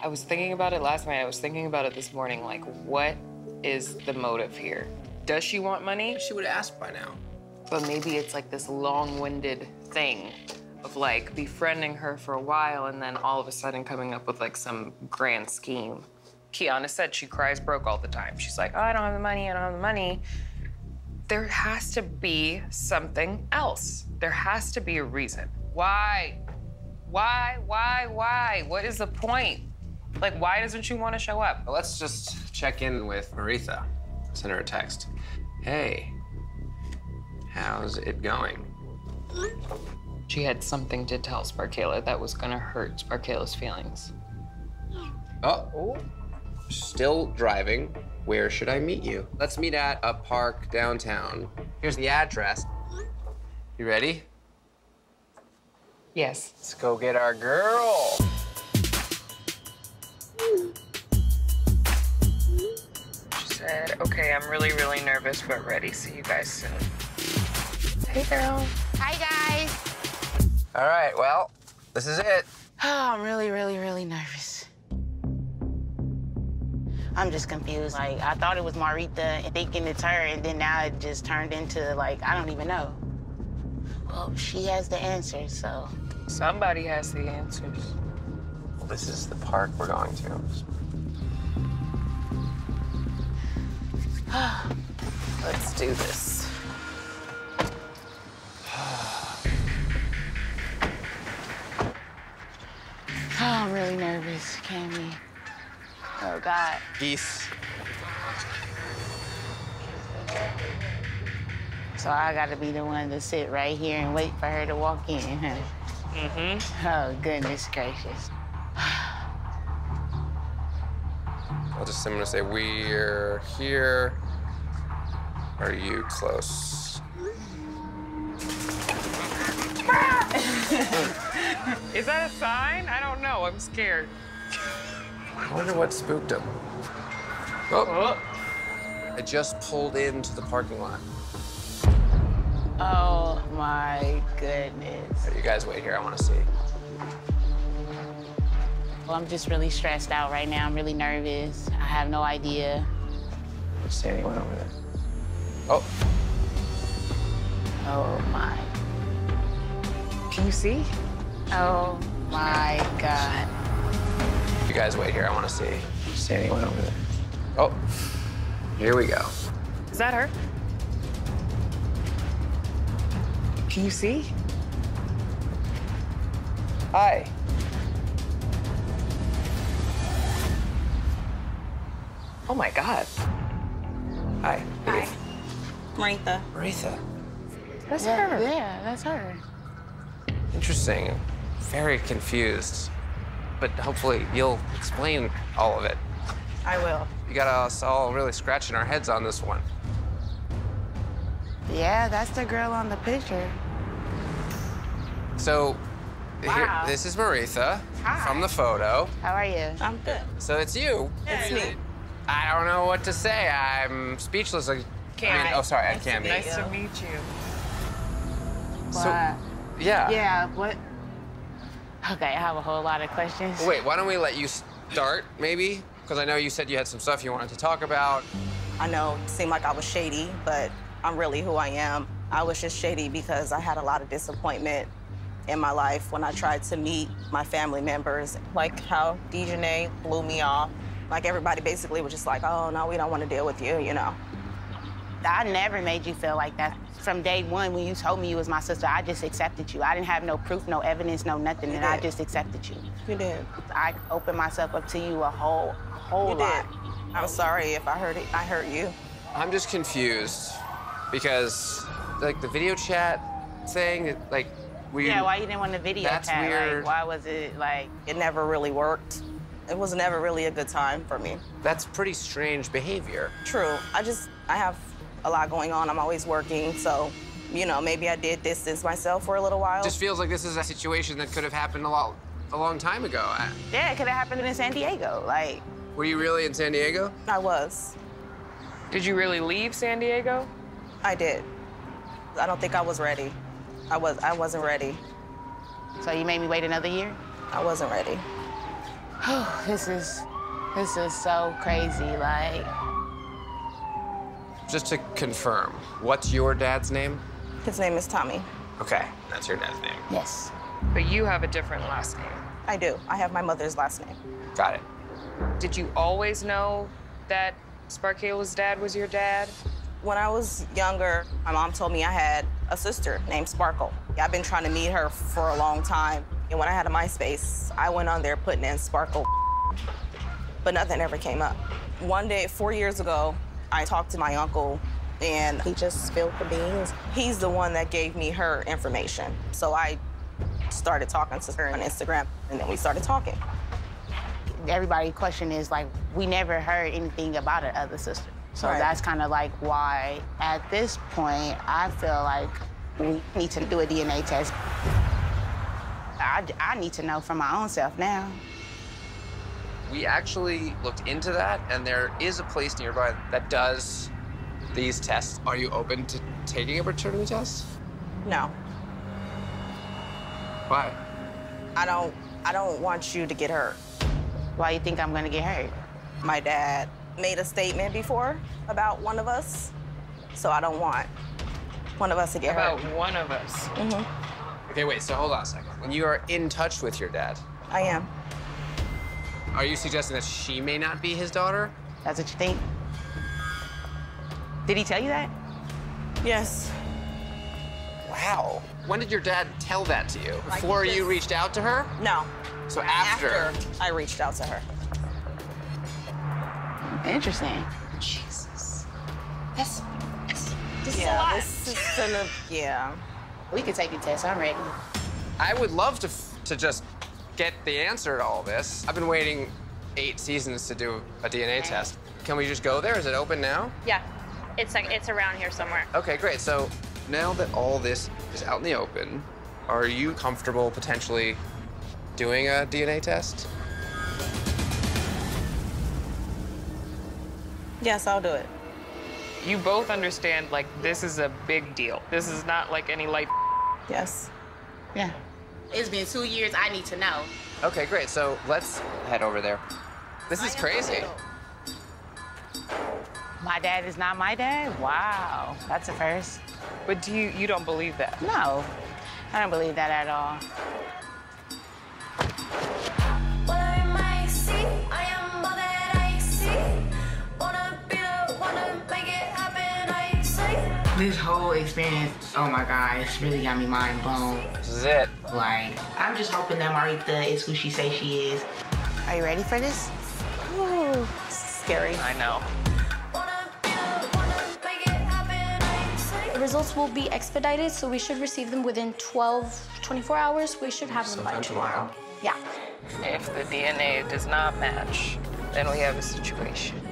I was thinking about it last night. I was thinking about it this morning. Like, what is the motive here? Does she want money? She would have asked by now. But maybe it's like this long-winded thing of like befriending her for a while and then all of a sudden coming up with like some grand scheme. Kiana said she cries broke all the time. She's like, oh, I don't have the money, I don't have the money. There has to be something else. There has to be a reason. Why? Why, why, why? What is the point? Like, why doesn't she want to show up? Well, let's just check in with Maritha. Send her a text. Hey, how's it going? She had something to tell Sparkayla that was gonna hurt Sparkayla's feelings. Oh, still driving. Where should I meet you? Let's meet at a park downtown. Here's the address. You ready? Yes. Let's go get our girl. Okay, I'm really, really nervous, but ready. See you guys soon. Hey, girl. Hi, guys. All right, well, this is it. Oh, I'm really, really, really nervous. I'm just confused. Like, I thought it was Maritha and thinking it's her, and then now it just turned into, like, I don't even know. Well, she has the answers, so. Somebody has the answers. Well, this is the park we're going to. Do this. Oh, I'm really nervous, Kamie. Oh, God. Geese. So I gotta be the one to sit right here and wait for her to walk in, huh? Mm-hmm. Oh, goodness gracious. I'll just, I'm gonna say, we're here. Are you close? Is that a sign? I don't know. I'm scared. I wonder what spooked him. Oh, I just pulled into the parking lot. Oh, my goodness. You guys wait here, I wanna see. Well, I'm just really stressed out right now. I'm really nervous. I have no idea. Don't see anyone over there. Oh, Oh, my. Can you see? Oh, my God. you guys wait here, I wanna see. See anyone over there? Oh, here we go. Is that her? Can you see? Hi. Oh my God. Hi. Hi. Maritha. Maritha. That's Yeah, her. yeah, that's her. Interesting. Very confused. But hopefully you'll explain all of it. I will. You got us all really scratching our heads on this one. Yeah, that's the girl on the picture. So, here, this is Maritha Hi. from the photo. How are you? I'm good. So it's you. It's me. I don't know what to say. I'm speechless. I, I mean, oh, sorry, I Nice to can't meet Nice to meet you. So, Wow. yeah. Yeah, what? Okay, I have a whole lot of questions. Wait, why don't we let you start, maybe? Because I know you said you had some stuff you wanted to talk about. I know it seemed like I was shady, but I'm really who I am. I was just shady because I had a lot of disappointment in my life when I tried to meet my family members. Like how Dejanay blew me off. Like everybody basically was just like, oh, no, we don't want to deal with you, you know. I never made you feel like that. From day one, when you told me you was my sister, I just accepted you. I didn't have no proof, no evidence, no nothing, You and I just accepted you. You did. I opened myself up to you a whole, a whole You lot. did. I'm sorry if I hurt it. I hurt you. I'm just confused because, like, the video chat thing, like, we. Yeah, why you didn't want the video That's chat? weird. Like, why was it like? It never really worked. It was never really a good time for me. That's pretty strange behavior. True. I just, I have a lot going on. I'm always working, so, you know, maybe I did distance myself for a little while. Just feels like this is a situation that could have happened a lot, a long time ago. I- Yeah, it could have happened in San Diego. Like, Were you really in San Diego? I was. Did you really leave San Diego? I did. I don't think I was ready. I was, I wasn't ready. so you made me wait another year? I wasn't ready. Oh, this is this is so crazy. Like, Just to confirm, what's your dad's name? His name is Tommy. Okay, that's your dad's name. yes. But you have a different last name. I do. I have my mother's last name. Got it. Did you always know that Sparkayla's dad was your dad? When I was younger, my mom told me I had a sister named Sparkle. I've been trying to meet her for a long time. And when I had a MySpace, I went on there putting in Sparkle, but nothing ever came up. One day, four years ago, I talked to my uncle and he just spilled the beans. He's the one that gave me her information. So I started talking to her on Instagram and then we started talking. Everybody's question is like, we never heard anything about her other sister. So Right. that's kind of like why, at this point, I feel like we need to do a DNA test. I, I need to know for my own self now. We actually looked into that, and there is a place nearby that does these tests. Are you open to taking a paternity test? No, Why? I don't I don't want you to get hurt. Why you think I'm gonna get hurt? My dad made a statement before about one of us, so I don't want one of us to get About hurt. one of us. Mm-hmm. Okay, wait, so hold on a second. When you are in touch with your dad, I am. Are you suggesting that she may not be his daughter? That's what you think? Did he tell you that? Yes. Wow. When did your dad tell that to you? Before you reached out to her? No. So after. After I reached out to her. Interesting. Jesus. That's, that's this is a Yeah. lot. This is gonna. Yeah. We could take a test. I'm ready. I would love to, f- to just get the answer to all this. I've been waiting eight seasons to do a DNA test. Can we just go there? Is it open now? Yeah. It's like it's around here somewhere. Okay, great. So now that all this is out in the open, are you comfortable potentially doing a DNA test? Yes, I'll do it. You both understand, like, this is a big deal. This is not like any light. Yes. Yeah. It's been two years. I need to know. Okay, great. So let's head over there. This is crazy. My dad is not my dad? Wow. That's a first. But do you, you don't believe that? No. I don't believe that at all. This whole experience, oh my God, it's really got me mind blown. This is it. Like, I'm just hoping that Maritha is who she says she is. Are you ready for this? Ooh, scary. I know. The one to make it happen, I say. The results will be expedited, so we should receive them within 12, 24 hours. We should have them by tomorrow. Yeah. If the DNA does not match, then we have a situation.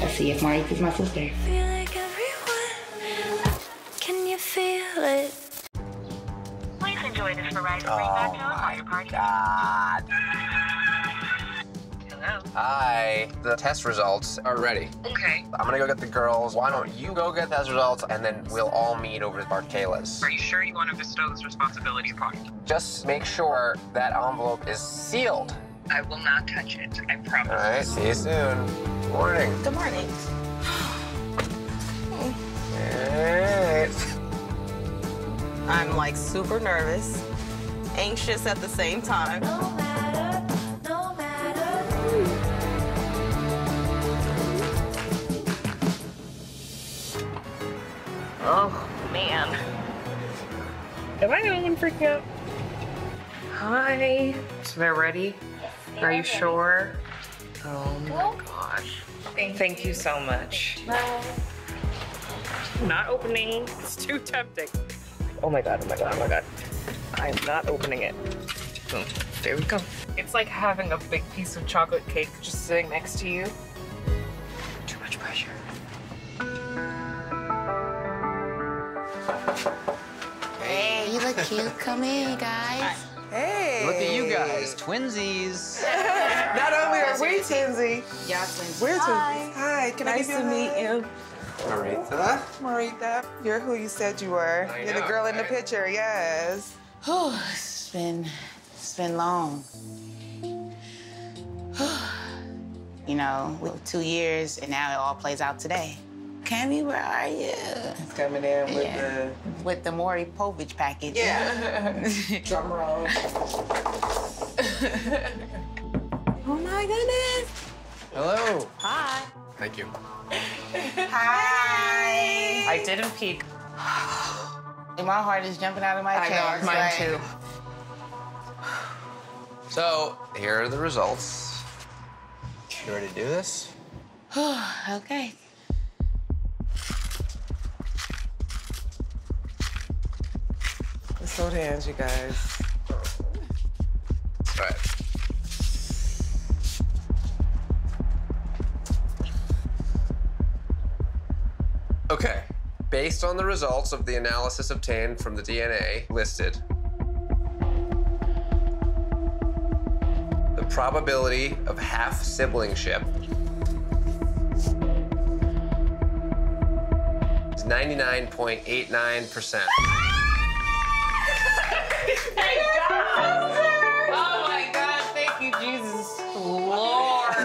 Let's see if Maritha's my sister. Feel like. Can you feel it? Please enjoy this Verizon ringback tone while your party. God. Hello. Hi. The test results are ready. Okay. I'm gonna go get the girls. Why don't you go get the test results and then we'll all meet over at Sparkayla's. Are you sure you want to bestow this responsibility upon me? Just make sure that envelope is sealed. I will not touch it. I promise. All right. See you soon. Morning. Good morning. Hey. I'm like super nervous, anxious at the same time. No matter, no matter. Oh, man. Am I the only one freaking out? Hi. So they're ready? Are you sure? Oh my gosh. Thank, you so much. Not opening. It's too tempting. Oh my god, oh my god, oh my god. I'm not opening it. Boom. There we go. It's like having a big piece of chocolate cake just sitting next to you. Too much pressure. Hey, you look cute. Come in, guys. Hey. Look at you guys, twinsies. Not only are we Tinsy, Y'all twins. we're twinsies. Hi, can I Nice give you to meet hug? you. Maritha. Maritha, you're who you said you were. I you're the know, girl in the picture, yes. Oh, it's been It's been long. you know, with two years, and now it all plays out today. Kamie, where are you? It's coming in with Yeah. With the Maury Povich package. Yeah. Drum roll. oh my goodness. Hello. Hi. Thank you. Hi. I didn't peek. My heart is jumping out of my I know, chest. mine like- too. So here are the results. You ready to do this? okay. Hands, you guys. All right. Okay. Based on the results of the analysis obtained from the DNA listed, the probability of half siblingship is 99.89%. Oh my God, thank you, Jesus. Lord.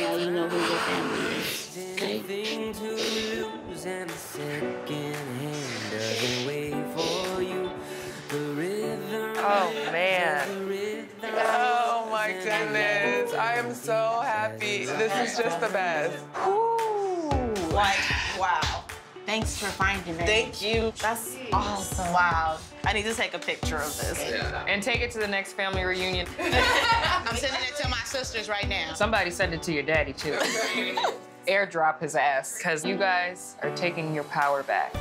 Now you know who your family is. Okay? To lose and the second hand doesn't wait for you. The rhythm. Oh, man. Oh, my goodness. I am so happy. This is just the best. Like, wow. Thanks for finding it. Thank you. That's awesome. Wow. I need to take a picture of this. And take it to the next family reunion. I'm sending it to my sisters right now. Somebody send it to your daddy, too. Airdrop his ass, because you guys are taking your power back.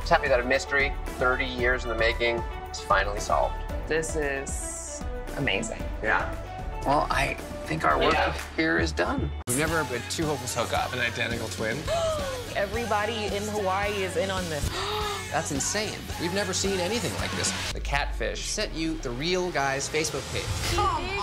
Just happy that a mystery, 30 years in the making, is finally solved. This is amazing. Yeah. Well, I think our work here is done. We've never had two hopefuls hook up. An identical twin. Everybody in Hawaii is in on this. That's insane. We've never seen anything like this. The Catfish sent you the real guy's Facebook page. Come on.